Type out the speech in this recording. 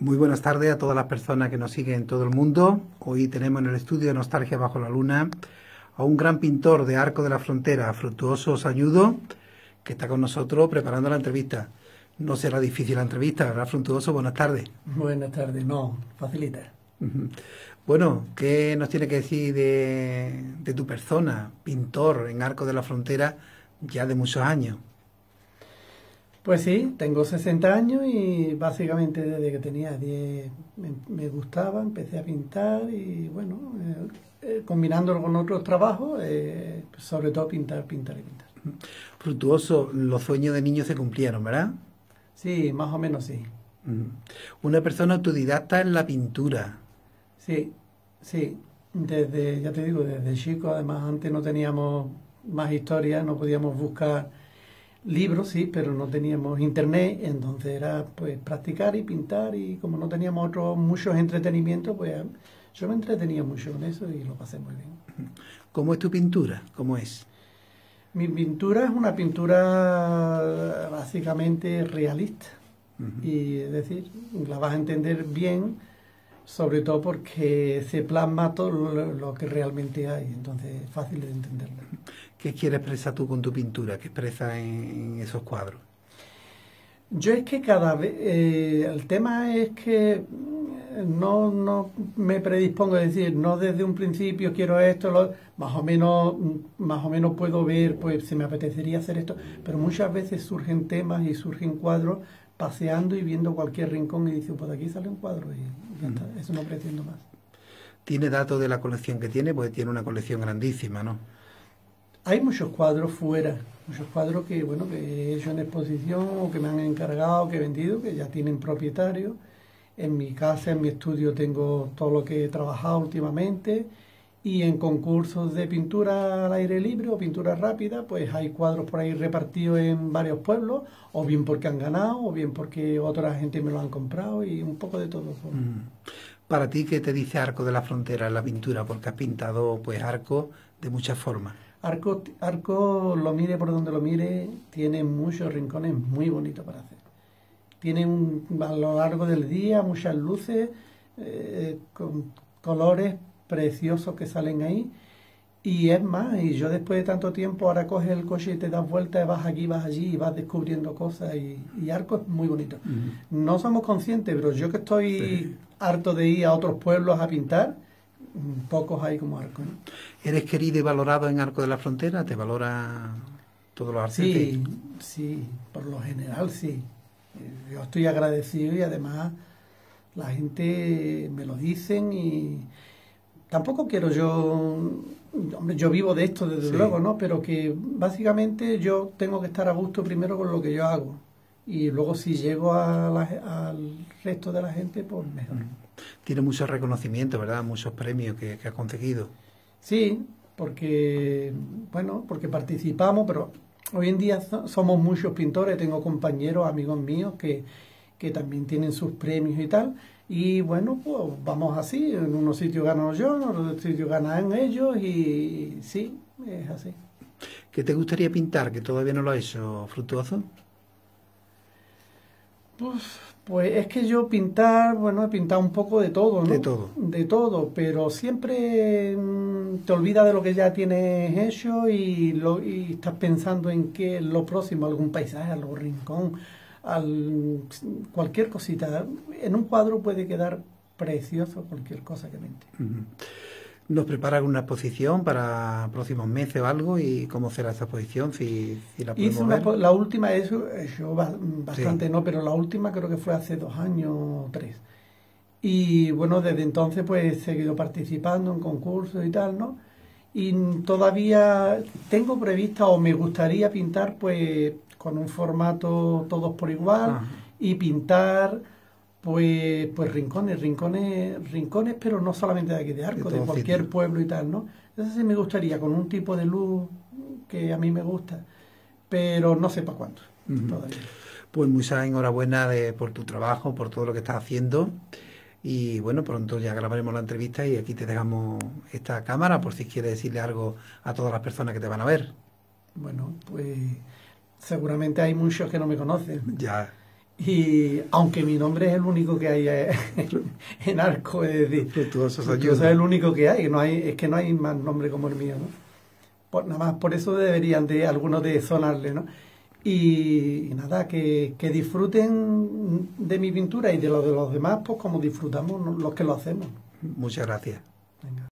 Muy buenas tardes a todas las personas que nos siguen en todo el mundo. Hoy tenemos en el estudio de Nostalgia Bajo la Luna a un gran pintor de Arco de la Frontera, Fructuoso Sañudo, que está con nosotros preparando la entrevista. No será difícil la entrevista, ¿verdad, Fructuoso? Buenas tardes. Buenas tardes, no, facilita. Bueno, ¿qué nos tiene que decir de, de tu persona, pintor en Arco de la Frontera, ya de muchos años? Pues sí, tengo 60 años y básicamente desde que tenía 10 me, gustaba, empecé a pintar y bueno, eh, eh, combinándolo con otros trabajos, eh, sobre todo pintar, pintar y pintar. Fructuoso, los sueños de niño se cumplieron, ¿verdad? Sí, más o menos sí. Una persona autodidacta en la pintura. Sí, sí. Desde, ya te digo, desde chico, además antes no teníamos más historia, no podíamos buscar libros, sí, pero no teníamos internet, entonces era pues practicar y pintar y como no teníamos otros muchos entretenimientos, pues yo me entretenía mucho con eso y lo pasé muy bien. ¿Cómo es tu pintura? ¿Cómo es? Mi pintura es una pintura básicamente realista. Y es decir, la vas a entender bien, sobre todo porque se plasma todo lo, que realmente hay, entonces es fácil de entenderla. ¿Qué quieres expresar tú con tu pintura? ¿Qué expresas en, esos cuadros? Yo es que cada vez, eh, el tema es que no, no me predispongo a decir, no desde un principio quiero esto, lo, más o menos más o menos puedo ver, pues si me apetecería hacer esto, pero muchas veces surgen temas y surgen cuadros paseando y viendo cualquier rincón y dice, pues aquí sale un cuadro y ya está, eso no pretendo más. ¿Tiene datos de la colección que tiene? Pues tiene una colección grandísima, ¿no? Hay muchos cuadros fuera, muchos cuadros que, bueno, que he hecho en exposición o que me han encargado, que he vendido, que ya tienen propietario. En mi casa, en mi estudio tengo todo lo que he trabajado últimamente y en concursos de pintura al aire libre o pintura rápida, pues hay cuadros por ahí repartidos en varios pueblos, o bien porque han ganado, o bien porque otra gente me lo han comprado y un poco de todo. Mm. Para ti, ¿qué te dice Arco de la Frontera en la pintura? Porque has pintado pues arco de muchas formas. Arco, Arco, lo mire por donde lo mire, tiene muchos rincones muy bonitos para hacer. Tiene un, a lo largo del día muchas luces, eh, con colores preciosos que salen ahí. Y es más, y yo después de tanto tiempo ahora coges el coche y te das vueltas, vas aquí, vas allí y vas descubriendo cosas. Y, Arco es muy bonito. No somos conscientes, pero yo que estoy harto de ir a otros pueblos a pintar, pocos hay como Arco. ¿Eres querido y valorado en Arco de la Frontera? ¿Te valora todos los artistas? Sí, sí, por lo general sí. Yo estoy agradecido y además la gente me lo dicen y tampoco quiero yo, hombre, yo vivo de esto desde luego, ¿no? Pero que básicamente yo tengo que estar a gusto primero con lo que yo hago y luego si llego al resto de la gente, pues mejor. Tiene muchos reconocimientos, ¿verdad? Muchos premios que, que ha conseguido. Sí, porque, bueno, porque participamos, pero hoy en día somos muchos pintores, tengo compañeros, amigos míos que, que también tienen sus premios y tal, y bueno, pues vamos así, en unos sitios gano yo, en otros sitios ganan ellos, y sí, es así. ¿Qué te gustaría pintar que todavía no lo ha hecho, Fructuoso? Pues, pues es que yo pintar, bueno, he pintado un poco de todo, ¿no? De todo. De todo, pero siempre mm, te olvidas de lo que ya tienes hecho y, lo, y estás pensando en qué lo próximo, algún paisaje, algún rincón, al, cualquier cosita. En un cuadro puede quedar precioso cualquier cosa que mente. ¿Nos preparan una exposición para próximos meses o algo? ¿Y cómo será esa exposición? Si, la, la última, es yo bastante no, pero la última creo que fue hace dos años o tres. Y bueno, desde entonces pues he seguido participando en concursos y tal, ¿no? Y todavía tengo prevista o me gustaría pintar pues con un formato todos por igual y pintar pues, pues rincones, rincones, rincones, pero no solamente de aquí de Arco, de, cualquier pueblo y tal, ¿no? Eso sí me gustaría, con un tipo de luz que a mí me gusta, pero no sé para cuánto todavía. Pues mucha enhorabuena de, por tu trabajo, por todo lo que estás haciendo. Y bueno, pronto ya grabaremos la entrevista y aquí te dejamos esta cámara por si quieres decirle algo a todas las personas que te van a ver. Bueno, pues seguramente hay muchos que no me conocen. Ya. Y aunque mi nombre es el único que hay en arco, es decir, Ayudo. es el único que hay, no hay, es que no hay más nombre como el mío, ¿no? Por, nada más por eso deberían de algunos de sonarle, ¿no? Y, y nada, que, que disfruten de mi pintura y de lo de los demás, pues como disfrutamos los que lo hacemos. Muchas gracias. Venga.